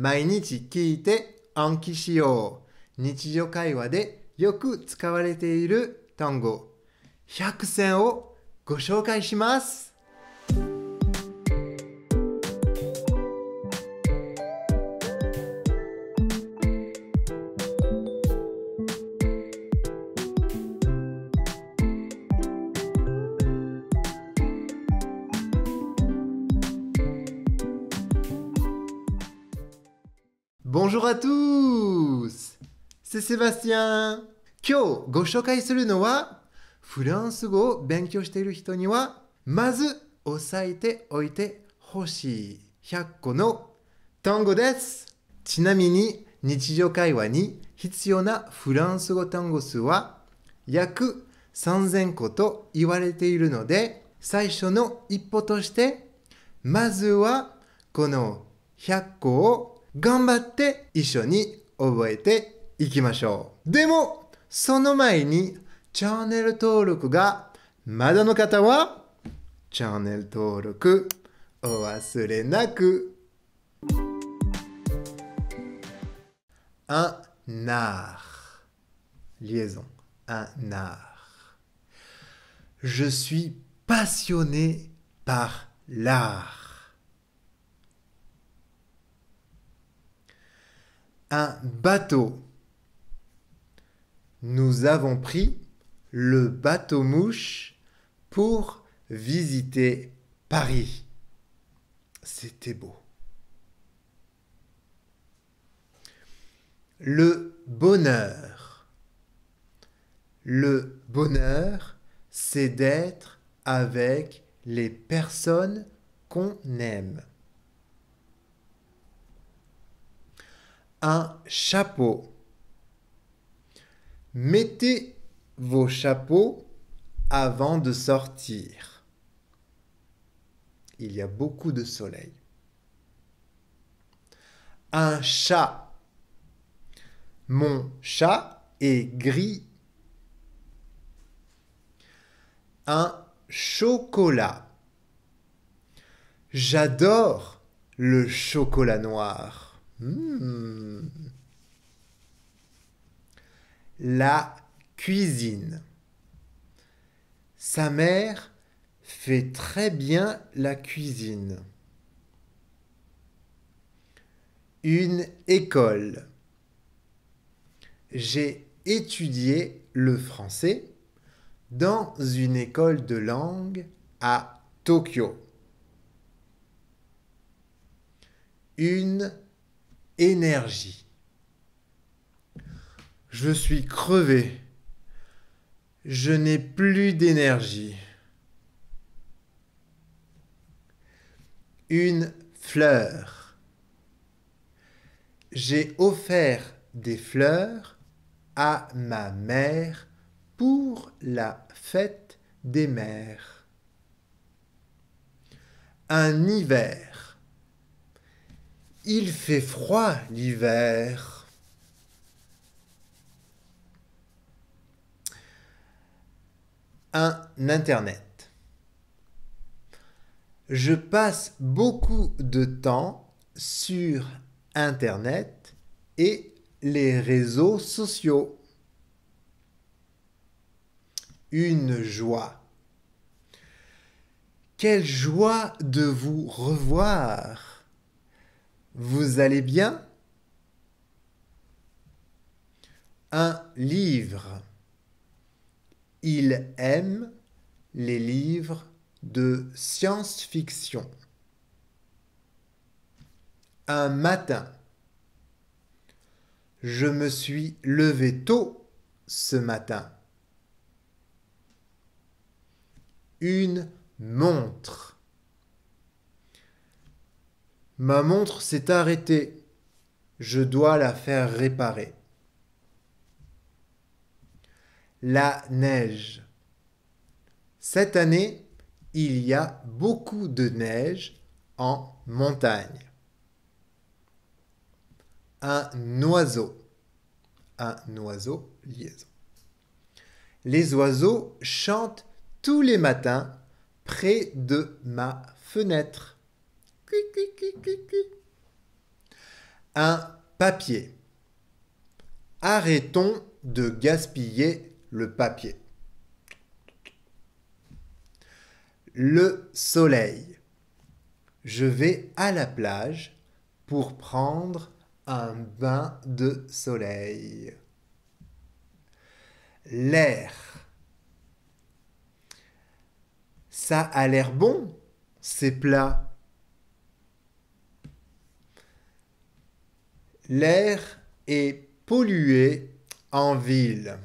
毎日聞いて暗記しよう。日常会話でよく使われている単語100選をご紹介します。Bonjour à tous! C'est Sébastien! 今日ご紹介するのはフランス語を勉強している人にはまず押さえておいてほしい100個の単語です。ちなみに日常会話に必要なフランス語単語数は約3000個と言われているので最初の一歩としてまずはこの100個を頑張って一緒に覚えていきましょう。でも、その前にチャンネル登録がまだの方はチャンネル登録お忘れなく。Un art. Liaison. Un art. Je suis passionné par l'art. Un bateau. Nous avons pris le bateau-mouche pour visiter Paris. C'était beau. Le bonheur. Le bonheur, c'est d'être avec les personnes qu'on aime. Un chapeau. Mettez vos chapeaux avant de sortir. Il y a beaucoup de soleil. Un chat. Mon chat est gris. Un chocolat. J'adore le chocolat noir. Mmh. La cuisine. Sa mère fait très bien la cuisine. Une école. J'ai étudié le français dans une école de langue à Tokyo. Une énergie. Je suis crevé. Je n'ai plus d'énergie. Une fleur. J'ai offert des fleurs à ma mère pour la fête des mères. Un hiver. Il fait froid l'hiver. Un Internet. Je passe beaucoup de temps sur Internet et les réseaux sociaux. Une joie. Quelle joie de vous revoir. Vous allez bien? Un livre. Il aime les livres de science-fiction. Un matin. Je me suis levé tôt ce matin. Une montre. Ma montre s'est arrêtée. Je dois la faire réparer. La neige. Cette année, il y a beaucoup de neige en montagne. Un oiseau. Un oiseau, liaison. Les oiseaux chantent tous les matins près de ma fenêtre. Un papier. Arrêtons de gaspiller le papier. Le soleil. Je vais à la plage pour prendre un bain de soleil. L'air. Ça a l'air bon, ces plats. L'air est pollué en ville.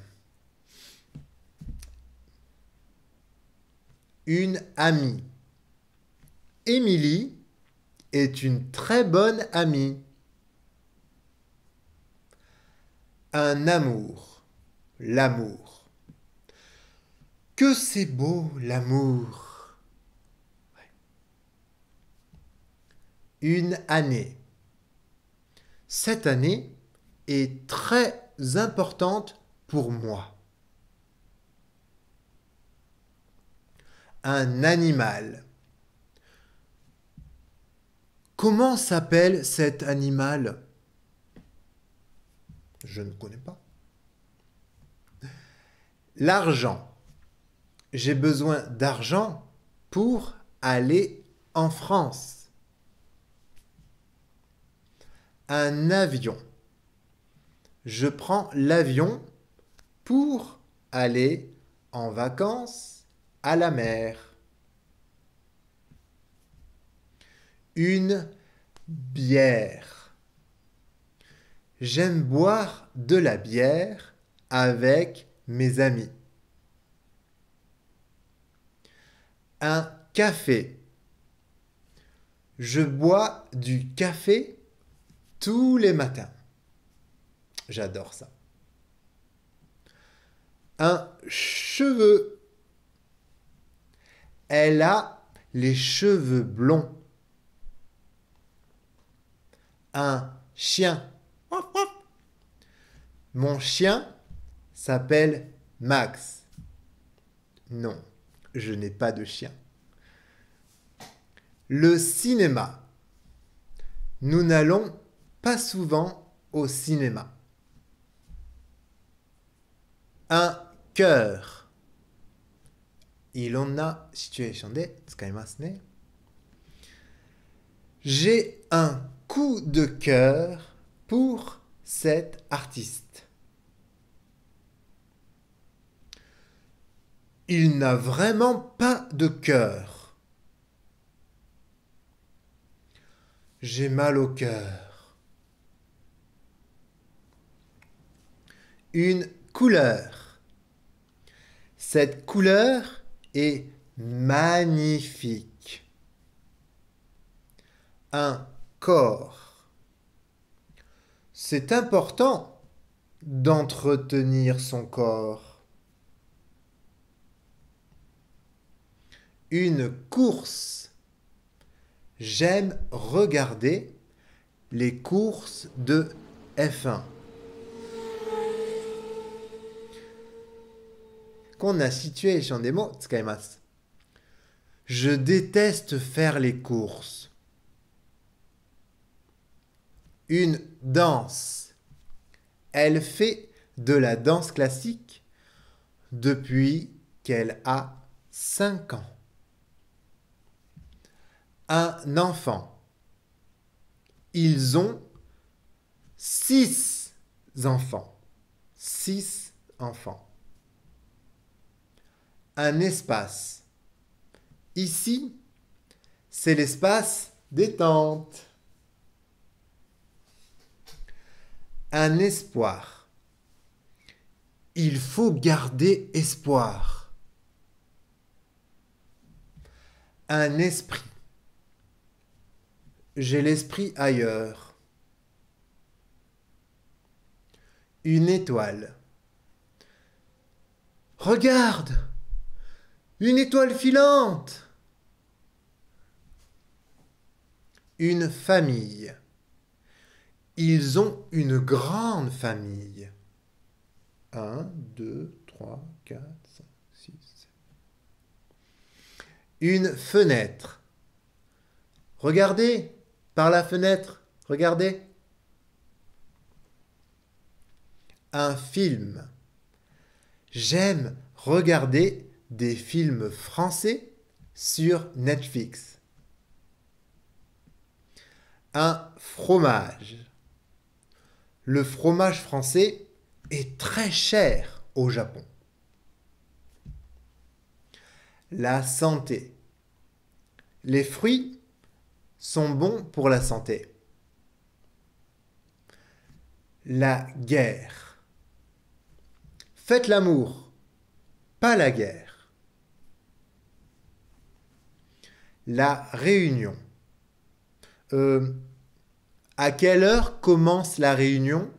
Une amie. Émilie est une très bonne amie. Un amour. L'amour. Que c'est beau l'amour. Une année. Cette année est très importante pour moi. Un animal. Comment s'appelle cet animal? Je ne connais pas. L'argent. J'ai besoin d'argent pour aller en France. Un avion. Je prends l'avion pour aller en vacances à la mer. une bière. J'aime boire de la bière avec mes amis. Un café. Je bois du café tous les matins. J'adore ça. Un cheveu. Elle a les cheveux blonds un chien. Mon chien s'appelle Max. Non, je n'ai pas de chien. Le cinéma. Nous n'allons pas souvent au cinéma. Un cœur. a situation de J'ai un coup de cœur pour cet artiste. Il n'a vraiment pas de cœur. J'ai mal au cœur. Une couleur. Cette couleur est magnifique. Un corps. C'est important d'entretenir son corps. Une course. J'aime regarder les courses de F1. Qu'on a situé des mots, Je déteste faire les courses une danse. Elle fait de la danse classique depuis qu'elle a 5 ans. Un enfant. Ils ont 6 enfants. 6 enfants. Un espace. Ici, c'est l'espace détente. un espoir. Il faut garder espoir. Un esprit. J'ai l'esprit ailleurs. Une étoile. Regarde Une étoile filante Une famille. Ils ont une grande famille. 1, 2, 3, 4, 5, 6, 7. Une fenêtre. Regardez par la fenêtre. Regardez. un film. J'aime regarder des films français sur Netflix. Un fromage. Le fromage français est très cher au Japon. La santé. Les fruits sont bons pour la santé. La guerre. Faites l'amour, pas la guerre. La réunion. Euh, à quelle heure commence la réunion?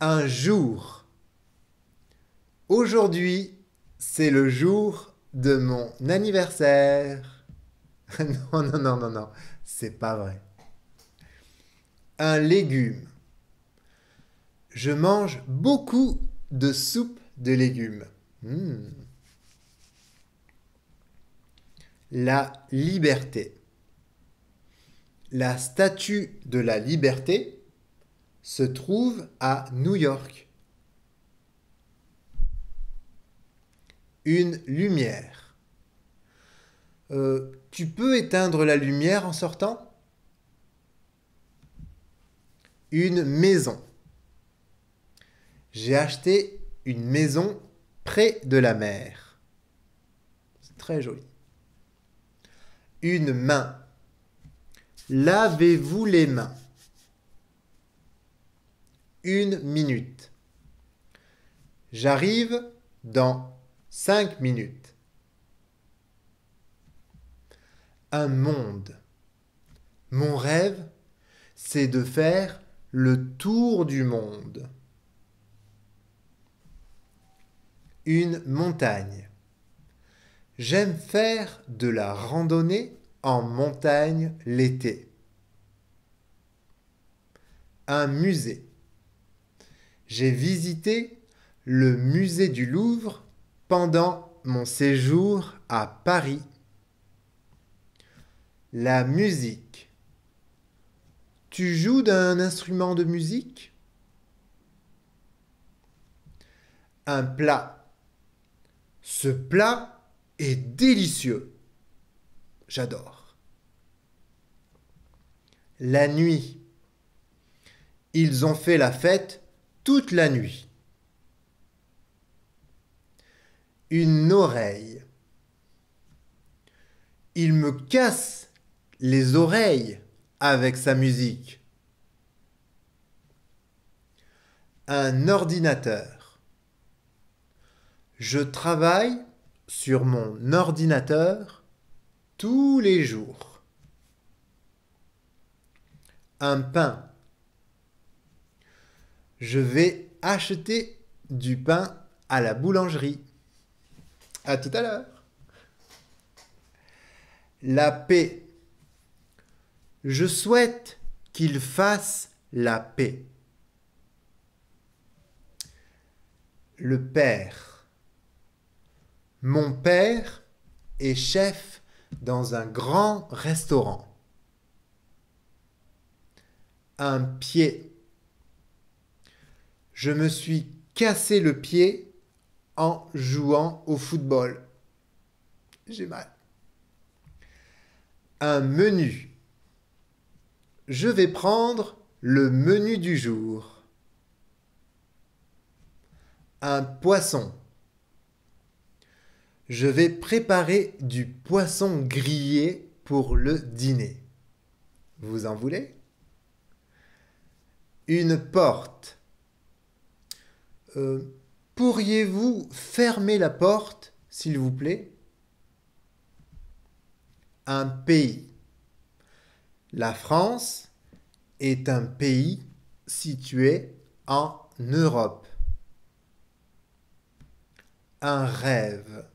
Un jour. Aujourd'hui, c'est le jour de mon anniversaire. non, non, non, non, non, c'est pas vrai. Un légume. Je mange beaucoup de soupe de légumes. Hmm. La liberté. La statue de la liberté se trouve à New York. Une lumière. Euh, tu peux éteindre la lumière en sortant? Une maison. J'ai acheté une maison près de la mer. C'est très joli. Une main. Lavez-vous les mains. Une minute. J'arrive dans cinq minutes. Un monde. Mon rêve, c'est de faire le tour du monde. Une montagne. J'aime faire de la randonnée en montagne l'été. Un musée. J'ai visité le musée du Louvre pendant mon séjour à Paris. La musique. Tu joues d'un instrument de musique? Un plat. Ce plat délicieux. J'adore. La nuit. Ils ont fait la fête toute la nuit. Une oreille. Il me casse les oreilles avec sa musique. Un ordinateur. Je travaille sur mon ordinateur tous les jours. Un pain. Je vais acheter du pain à la boulangerie. À tout à l'heure. La paix. Je souhaite qu'il fasse la paix. Le père. Mon père est chef dans un grand restaurant. Un pied. Je me suis cassé le pied en jouant au football. J'ai mal. Un menu. Je vais prendre le menu du jour. Un poisson. Je vais préparer du poisson grillé pour le dîner. Vous en voulez? Une porte. Euh, Pourriez-vous fermer la porte, s'il vous plaît? Un pays. La France est un pays situé en Europe. Un rêve.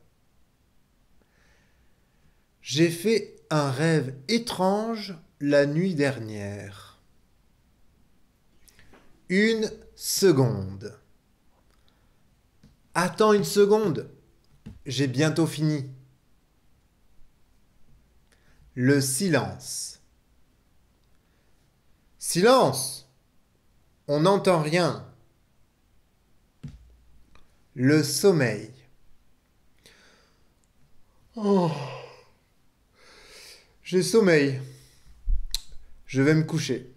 J'ai fait un rêve étrange la nuit dernière. Une seconde. Attends une seconde. J'ai bientôt fini. Le silence. Silence On n'entend rien. Le sommeil. Oh. J'ai sommeil. Je vais me coucher.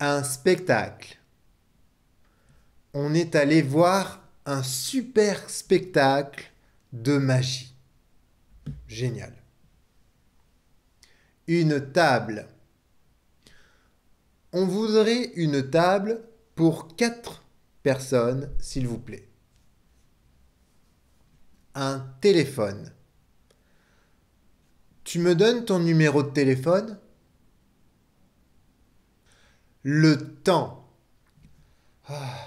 Un spectacle. On est allé voir un super spectacle de magie. Génial. Une table. On voudrait une table pour quatre personnes, s'il vous plaît. Un téléphone. Tu me donnes ton numéro de téléphone? Le temps. Ah,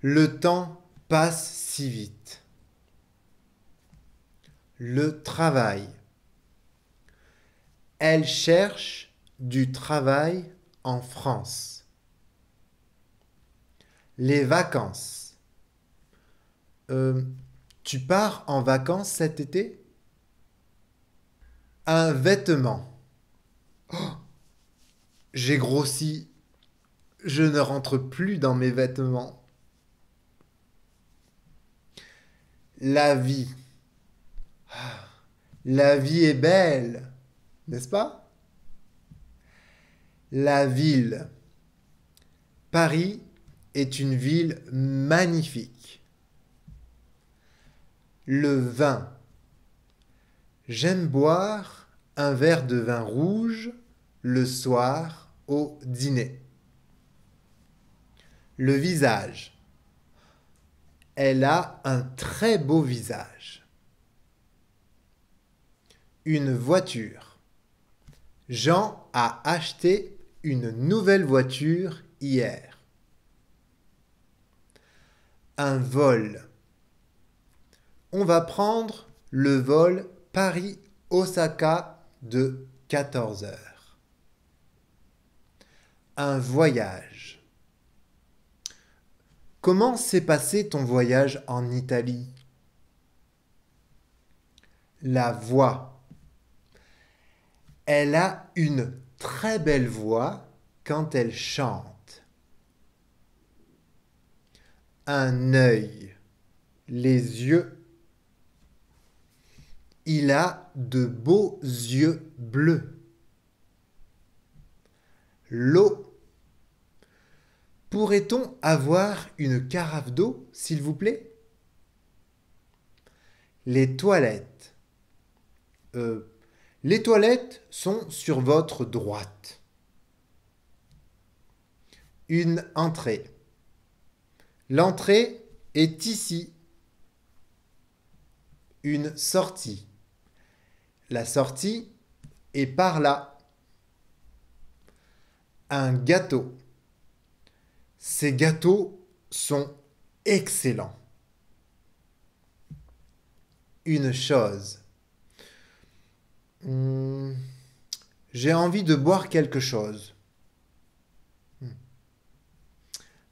le temps passe si vite. Le travail. Elle cherche du travail en France. Les vacances. Euh, tu pars en vacances cet été? Un vêtement. J'ai grossi. Je ne rentre plus dans mes vêtements. La vie. La vie est belle, n'est-ce pas? La ville. Paris est une ville magnifique. Le vin. J'aime boire un verre de vin rouge le soir au dîner. Le visage. Elle a un très beau visage. Une voiture. Jean a acheté une nouvelle voiture hier. Un vol. On va prendre le vol Paris-Osaka de 14 heures. Un voyage. Comment s'est passé ton voyage en Italie? La voix. Elle a une très belle voix quand elle chante. Un œil. Les yeux il a de beaux yeux bleus. L'eau. Pourrait-on avoir une carafe d'eau, s'il vous plaît? Les toilettes. Euh, les toilettes sont sur votre droite. Une entrée. L'entrée est ici. Une sortie. La sortie est par là. Un gâteau. Ces gâteaux sont excellents. Une chose. Hmm, j'ai envie de boire quelque chose. Hmm.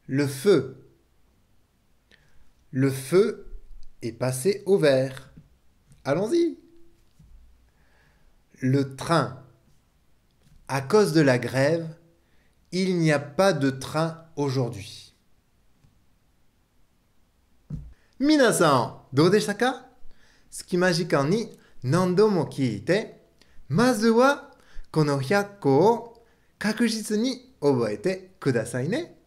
Le feu. Le feu est passé au vert. Allons-y le train. À cause de la grève, il n'y a pas de train aujourd'hui. Minasan, どうでしたか隙間時間に何度も聞いて、まずはこの100個を確実に覚えてくださいね。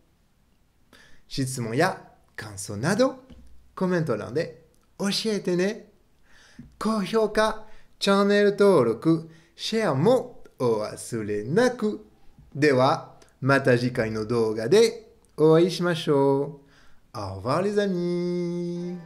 質問や感想などコメント欄で教えてね。高評価 チャンネル登録、シェアもお忘れなく。では、また次回の動画でお会いしましょう。Au revoir les amis